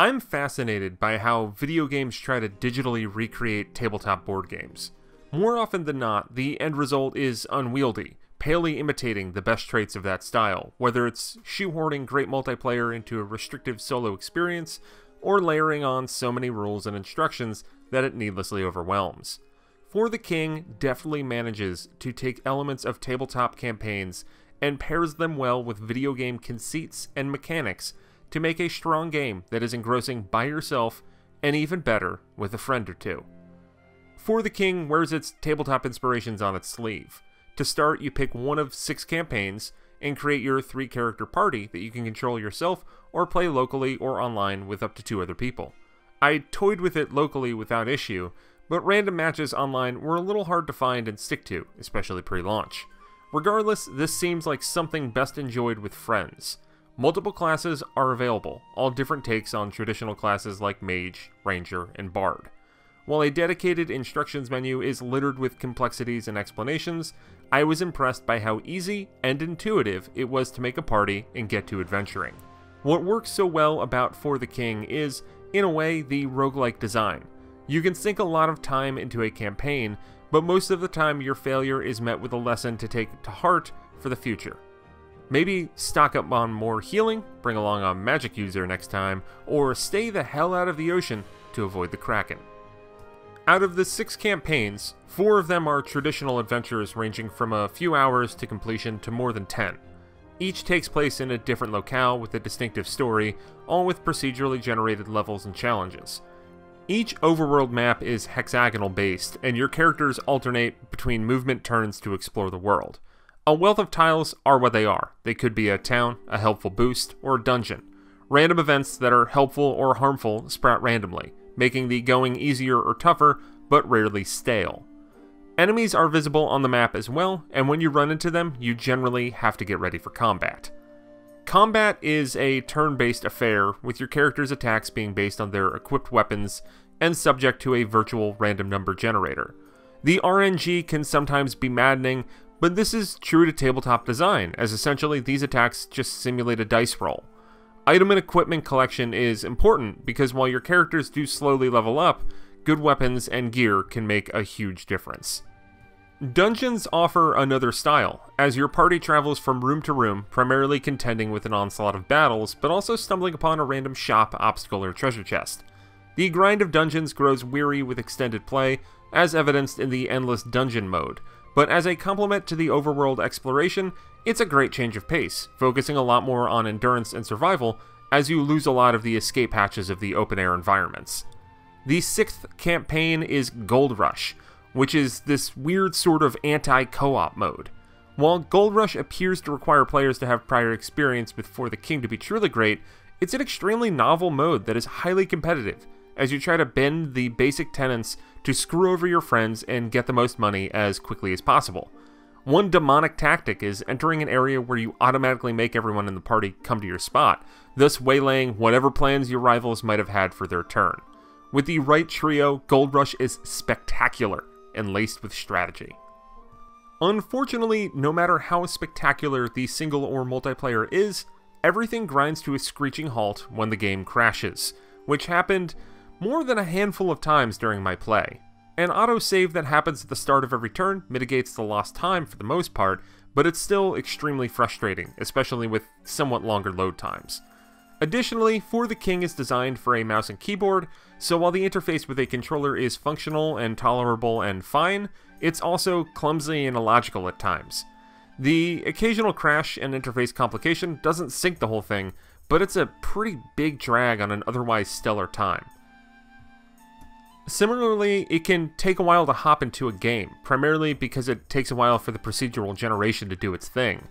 I'm fascinated by how video games try to digitally recreate tabletop board games. More often than not, the end result is unwieldy, palely imitating the best traits of that style, whether it's shoehorning great multiplayer into a restrictive solo experience, or layering on so many rules and instructions that it needlessly overwhelms. For the King definitely manages to take elements of tabletop campaigns and pairs them well with video game conceits and mechanics to make a strong game that is engrossing by yourself and even better with a friend or two. For the King wears its tabletop inspirations on its sleeve. To start, you pick one of six campaigns and create your three character party that you can control yourself or play locally or online with up to two other people. I toyed with it locally without issue, but random matches online were a little hard to find and stick to, especially pre launch. Regardless, this seems like something best enjoyed with friends. Multiple classes are available, all different takes on traditional classes like Mage, Ranger, and Bard. While a dedicated instructions menu is littered with complexities and explanations, I was impressed by how easy and intuitive it was to make a party and get to adventuring. What works so well about For the King is, in a way, the roguelike design. You can sink a lot of time into a campaign, but most of the time your failure is met with a lesson to take to heart for the future. Maybe stock up on more healing, bring along a magic user next time, or stay the hell out of the ocean to avoid the Kraken. Out of the six campaigns, four of them are traditional adventures ranging from a few hours to completion to more than 10. Each takes place in a different locale with a distinctive story, all with procedurally generated levels and challenges. Each overworld map is hexagonal based, and your characters alternate between movement turns to explore the world. A wealth of tiles are what they are. They could be a town, a helpful boost, or a dungeon. Random events that are helpful or harmful sprout randomly, making the going easier or tougher, but rarely stale. Enemies are visible on the map as well, and when you run into them, you generally have to get ready for combat. Combat is a turn-based affair, with your character's attacks being based on their equipped weapons and subject to a virtual random number generator. The RNG can sometimes be maddening, but this is true to tabletop design, as essentially these attacks just simulate a dice roll. Item and equipment collection is important because while your characters do slowly level up, good weapons and gear can make a huge difference. Dungeons offer another style, as your party travels from room to room, primarily contending with an onslaught of battles, but also stumbling upon a random shop, obstacle, or treasure chest. The grind of dungeons grows weary with extended play, as evidenced in the endless dungeon mode, but as a complement to the overworld exploration, it's a great change of pace, focusing a lot more on endurance and survival, as you lose a lot of the escape hatches of the open air environments. The sixth campaign is Gold Rush, which is this weird sort of anti co op mode. While Gold Rush appears to require players to have prior experience with For the King to be truly great, it's an extremely novel mode that is highly competitive, as you try to bend the basic tenets to screw over your friends and get the most money as quickly as possible. One demonic tactic is entering an area where you automatically make everyone in the party come to your spot, thus waylaying whatever plans your rivals might have had for their turn. With the right trio, Gold Rush is spectacular and laced with strategy. Unfortunately, no matter how spectacular the single or multiplayer is, everything grinds to a screeching halt when the game crashes, which happened more than a handful of times during my play. An autosave that happens at the start of every turn mitigates the lost time for the most part, but it's still extremely frustrating, especially with somewhat longer load times. Additionally, For the King is designed for a mouse and keyboard, so while the interface with a controller is functional and tolerable and fine, it's also clumsy and illogical at times. The occasional crash and interface complication doesn't sink the whole thing, but it's a pretty big drag on an otherwise stellar time. Similarly, it can take a while to hop into a game, primarily because it takes a while for the procedural generation to do its thing.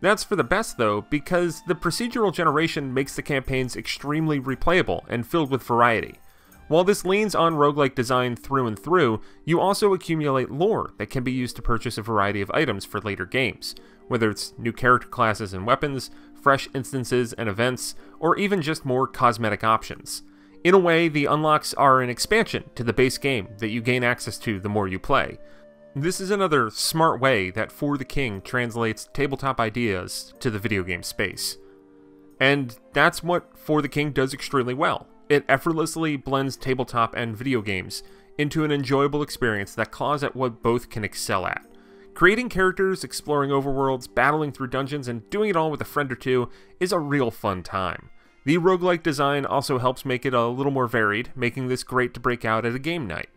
That's for the best though, because the procedural generation makes the campaigns extremely replayable and filled with variety. While this leans on roguelike design through and through, you also accumulate lore that can be used to purchase a variety of items for later games, whether it's new character classes and weapons, fresh instances and events, or even just more cosmetic options. In a way, the unlocks are an expansion to the base game that you gain access to the more you play. This is another smart way that For the King translates tabletop ideas to the video game space. And that's what For the King does extremely well. It effortlessly blends tabletop and video games into an enjoyable experience that claws at what both can excel at. Creating characters, exploring overworlds, battling through dungeons, and doing it all with a friend or two is a real fun time. The roguelike design also helps make it a little more varied, making this great to break out at a game night.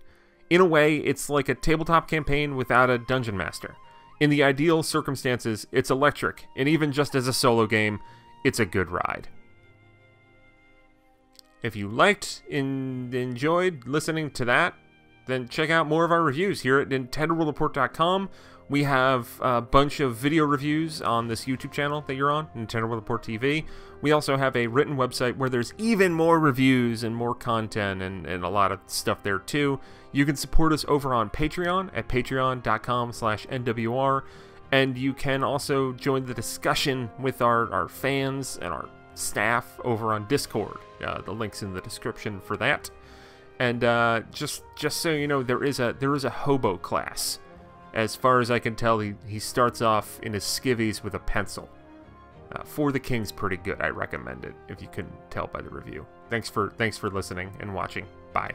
In a way, it's like a tabletop campaign without a dungeon master. In the ideal circumstances, it's electric, and even just as a solo game, it's a good ride. If you liked and enjoyed listening to that, then check out more of our reviews here at NintendoWorldReport.com. We have a bunch of video reviews on this YouTube channel that you're on, Nintendo World Report TV. We also have a written website where there's even more reviews and more content and, and a lot of stuff there too. You can support us over on Patreon at patreon.com slash NWR. And you can also join the discussion with our, our fans and our staff over on Discord. Uh, the link's in the description for that. And uh, just just so you know, there is a there is a hobo class. As far as I can tell, he, he starts off in his skivvies with a pencil. Uh, for the King's pretty good. I recommend it if you couldn't tell by the review. Thanks for thanks for listening and watching. Bye.